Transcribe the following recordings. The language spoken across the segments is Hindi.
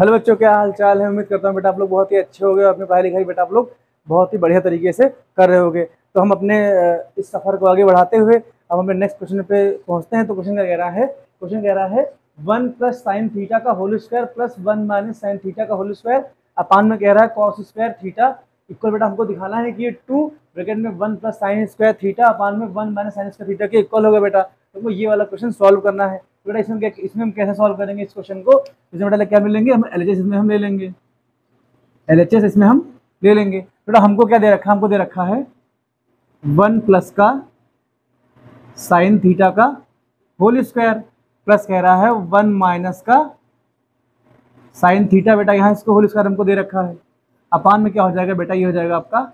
हेलो बच्चों, क्या हाल चाल है? उम्मीद करता हूँ बेटा आप लोग बहुत ही अच्छे हो गए अपनी पढ़ाई लिखाई बेटा आप लोग बहुत ही बढ़िया तरीके से कर रहे होगे। तो हम अपने इस सफ़र को आगे बढ़ाते हुए अब हमें नेक्स्ट क्वेश्चन पे पहुँचते हैं। तो क्वेश्चन क्या कह रहा है क्वेश्चन कह रहा है वन प्लस साइन थीटा का whole square plus one minus sine theta का होल स्क्वायर अपान में कह रहा है कॉस स्क्वायर थीटा इक्वल बेटा हमको दिखाना है कि ये टू ब्रैकेट में one plus sine square theta upon में one minus sine square theta के इक्वल होगा बेटा। तो ये वाला क्वेश्चन सॉल्व करना है। बेटा इसमें क्या इसमें हम कैसे सॉल्व करेंगे इस क्वेश्चन को? इसमें बेटा क्या मिलेंगे? हम एल इसमें हम ले लेंगे। एल इसमें हम ले लेंगे। बेटा हमको क्या दे रखा है? हमको दे रखा है वन प्लस का साइन थीटा का होल स्क्वायर प्लस कह रहा है वन माइनस का साइन थीटा। बेटा यहाँ इसको होल स्क्वायर हमको दे रखा है। अपान में क्या हो जाएगा बेटा? ये हो जाएगा आपका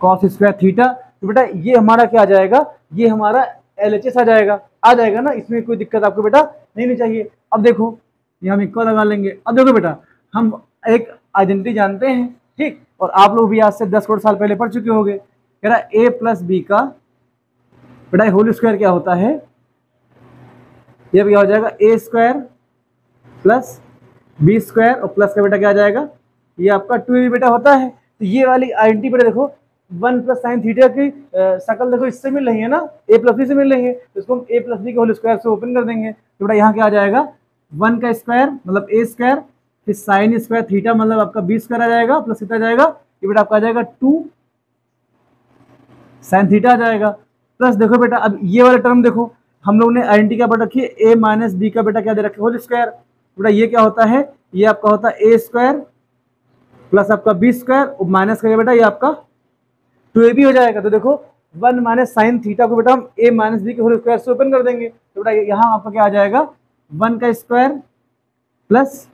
कॉस स्क्वायर थीटा। तो बेटा ये हमारा क्या आ जाएगा? ये हमारा एल एच एस आ जाएगा आ जाएगा ना, इसमें कोई दिक्कत आपको बेटा नहीं नहीं चाहिए। अब देखो, ये हम इक्वल लगा लेंगे। अब देखो बेटा, हम एक आइडेंटिटी जानते हैं, ठीक? और आप लोग भी आज से दस करोड़ साल पहले पढ़ चुके होंगे। कह रहा ए प्लस बी का, बेटा होल स्क्वायर क्या होता है? ये क्या हो जाएगा? A square plus B square और प्लस का बेटा क्या आ जाएगा? ये आपका टू बेटा होता है। तो ये वाली आइडेंटिटी बेटा देखो वन प्लस साइन थीटा की शकल देखो इससे मिल रही है ना, ए प्लस बी से मिल रही है तो इसको हम ए प्लस बी के होल स्क्वायर से ओपन कर देंगे। तो बेटा यहाँ क्या आ जाएगा? वन का स्क्वायर मतलब ए स्क्वायर, फिर साइन स्क्वायर थीटा मतलब आपका बी स्क्वायर आ जाएगा, प्लस कितना जाएगा, ये बेटा आपका आ जाएगा टू, साइन थीटा आ जाएगा। प्लस देखो बेटा, अब ये वाला टर्म देखो, हम लोग ने आइडेंटिटी क्या पढ़ रखी है? ए माइनस बी का बेटा क्या दे रखे होल स्क्वायर। बेटा ये क्या होता है? ये आपका होता है ए स्क्वायर, प्लस आपका बी स्क्वायर माइनस का बेटा? ये आपका टू ए बी हो जाएगा। तो देखो, वन माइनस साइन थीटा को बेटा हम ए माइनस बी के होल स्क्वायर से ओपन कर देंगे। तो बेटा यहाँ आपका क्या आ जाएगा? वन का square plus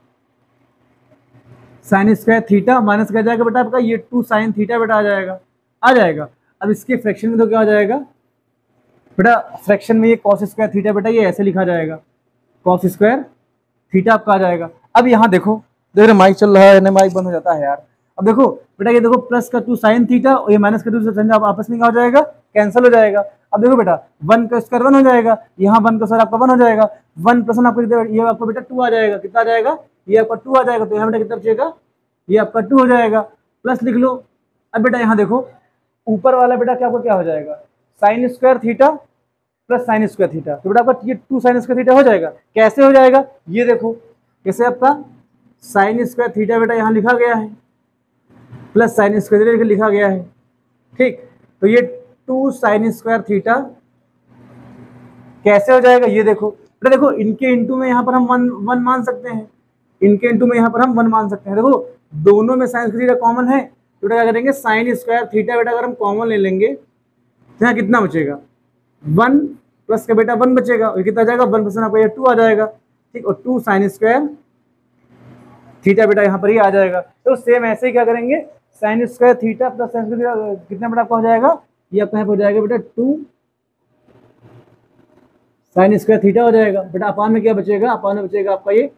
sine square theta minus क्या जाएगा बेटा आपका। ये टू साइन थीटा बेटा आ जाएगा। आ जाएगा। अब इसके फ्रैक्शन में तो क्या आ जाएगा? बेटा फ्रैक्शन में ये कॉस स्क्वायर थीटा बेटा ये ऐसे लिखा जाएगा। कॉस स्क्वायर थीटा आपका आ जाएगा। अब यहाँ देखो देखो माइक चल रहा है माइक बंद हो जाता है यार। अब देखो, बेटा, ये देखो प्लस का टू साइन थीटा और ये माइनस का टू साइन आप आपस में क्या हो जाएगा? कैंसिल हो जाएगा। अब देखो बेटा वन का स्क्वायर वन हो जाएगा, यहाँ वन का सर आपका वन हो जाएगा वन प्लस आपको ये आपको बेटा टू आ जाएगा। कितना आ जाएगा? ये आपका टू आ जाएगा तो यहाँ बेटा कितना बचेगा? ये आपका टू हो जाएगा। प्लस लिख लो। अब बेटा, यहाँ देखो, ऊपर वाला बेटा क्या आपका क्या हो जाएगा? Sine square theta plus sine square theta तो बेटा आपका ये टू साइन स्क्वायर थीटा हो जाएगा। कैसे हो जाएगा? ये देखो कैसे आपका साइन स्क्वायर थीटा बेटा यहाँ लिखा गया है। प्लस साइन स्क्वायर लिखा गया है, ठीक? तो ये टू साइन स्क्वायर थीटा कैसे हो जाएगा? ये देखो, बेटा देखो, इनके इंटू में यहाँ पर हम वन वन मान सकते हैं। इनके इंटू में यहाँ पर हम वन मान सकते हैं। देखो, दोनों में साइन थीटा कॉमन है। तो बेटा क्या करेंगे? साइन स्क्वायर थीटा बेटा अगर हम कॉमन ले लेंगे तो यहाँ कितना बचेगा? वन प्लस का बेटा वन बचेगा। और कितना जाएगा? वन प्लस आपका टू आ जाएगा। ठीक? और टू साइन स्क्वायर थीटा बेटा यहाँ पर ही आ जाएगा। तो सेम ऐसे ही क्या करेंगे? Sine square theta plus sine square कितना बेटा आपका हो जाएगा? ये आपका हो जाएगा बेटा टू। साइन स्क्वायर थीटा हो जाएगा। बेटा अपान में क्या बचेगा? अपान में बचेगा आपका ये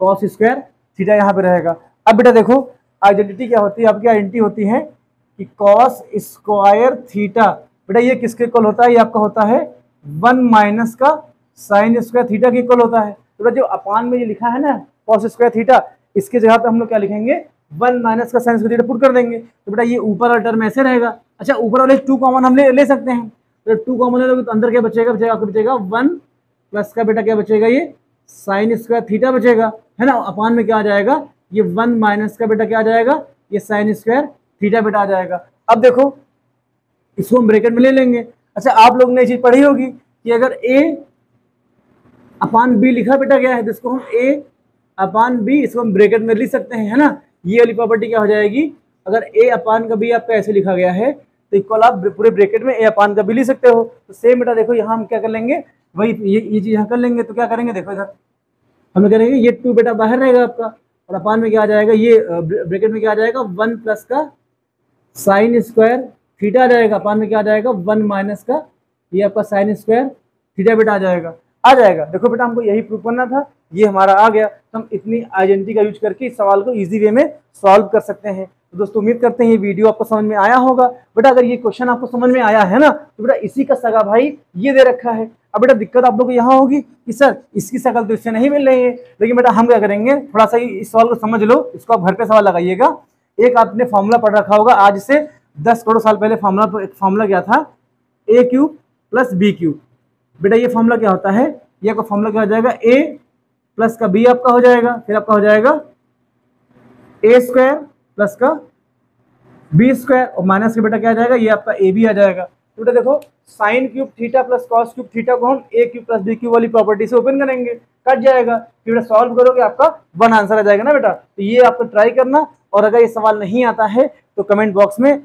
कॉस स्क्वायर थीटा यहाँ पे रहेगा। अब बेटा देखो, आइडेंटिटी क्या होती है? आपकी आइडेंटिटी होती है कि कॉस स्क्वायर थीटा, बेटा ये किसके इक्वल होता है? ये आपका होता है वन माइनस का साइन स्क्वायर थीटा के इक्वल होता है। तो जो अपान में ये लिखा है ना कॉस स्क्वायर थीटा, इसके जगह पे हम लोग क्या लिखेंगे? वन माइनस का साइन स्क्वायर पुट कर देंगे। तो बेटा ये ऊपर वाला टर्म ऐसे रहेगा। अच्छा ऊपर वाले टू कॉमन हम ले, ले सकते हैं। तो टू कॉमन ले तो अंदर क्या बचेगा? बचेगा आपको बचेगा वन प्लस का बेटा क्या बचेगा ये? साइन स्क्वायर थीटा बचेगा। है ना? अपान में क्या आ जाएगा? ये वन माइनस का बेटा क्या आ जाएगा? ये साइन स्क्वायर थीटा बेटा आ जाएगा। अब देखो इसको हम ब्रेकेट में ले लेंगे। अच्छा आप लोग ने ये चीज़ पढ़ी होगी कि अगर ए अपान बी लिखा बेटा गया है? तो इसको हम ए अपान बी इसको हम ब्रेकेट में लिख सकते हैं है ना? ये वाली प्रॉपर्टी क्या हो जाएगी? अगर ए अपान का बी आपका ऐसे लिखा गया है तो इक्वल आप पूरे ब्रेकेट में ए अपान का बी ले सकते हो। तो सेम बेटा देखो, यहाँ हम क्या कर लेंगे? वही ये ये चीज़ यहाँ कर लेंगे तो क्या करेंगे? देखो इधर। हम करेंगे ये टू बेटा बाहर रहेगा आपका, और अपान में क्या आ जाएगा? ये ब्रेकेट में क्या आ जाएगा? वन प्लस का साइन स्क्वायर थीटा आ जाएगा। अपान में क्या आ जाएगा? वन माइनस का, ये आपका साइन स्क्वायर थीटा बेटा आ जाएगा। आ जाएगा। देखो बेटा, हमको यही प्रूफ करना था। ये हमारा आ गया। तो हम इतनी आइडेंटिटी का यूज़ करके इस सवाल को इजी वे में सॉल्व कर सकते हैं। तो दोस्तों, उम्मीद करते हैं ये वीडियो आपको समझ में आया होगा। बेटा, अगर ये क्वेश्चन आपको समझ में आया है ना तो बेटा, इसी का सगा भाई ये दे रखा है। अब बेटा, दिक्कत आप लोग को यहाँ होगी कि सर, इसकी शकल तो इससे नहीं मिल रही है। लेकिन बेटा, हम क्या करेंगे? थोड़ा सा इस सवाल को समझ लो। इसको आप घर पे सवाल लगाइएगा। एक आपने फॉर्मूला पढ़ रखा होगा। आज से दस करोड़ साल पहले फॉर्मूला फॉर्मूला क्या था। A cube plus B cube बेटा ये फॉर्मूला क्या होता है? ये आपका फॉर्मूला क्या हो जाएगा? ए प्लस का बी आपका हो जाएगा, फिर आपका हो जाएगा ए स्क्वायर प्लस का बी स्क्वायर और माइनस का बेटा क्या आ जाएगा? ये आपका ए बी आ जाएगा। तो बेटा देखो sine cube theta plus cos cube theta को हम A cube plus B cube वाली प्रॉपर्टी से ओपन करेंगे। कट जाएगा। फिर बेटा सॉल्व करोगे, आपका वन आंसर आ जाएगा ना बेटा? तो ये आपको ट्राई करना, और अगर ये सवाल नहीं आता है तो कमेंट बॉक्स में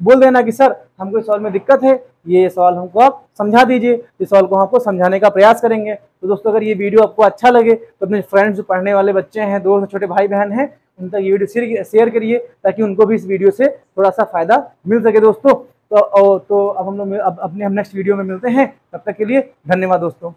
बोल देना कि सर, हमको इस सवाल में दिक्कत है, ये सवाल हमको आप समझा दीजिए, इस सवाल को आपको समझाने का प्रयास करेंगे। तो दोस्तों, अगर ये वीडियो आपको अच्छा लगे तो अपने फ्रेंड्स जो पढ़ने वाले बच्चे हैं, दोस्त छोटे भाई बहन हैं, उन तक ये वीडियो शेयर करिए, ताकि उनको भी इस वीडियो से थोड़ा सा फ़ायदा मिल सके दोस्तों। तो तो अब हम लोग, अब, अपने हम नेक्स्ट वीडियो में मिलते हैं। तब तक के लिए धन्यवाद दोस्तों।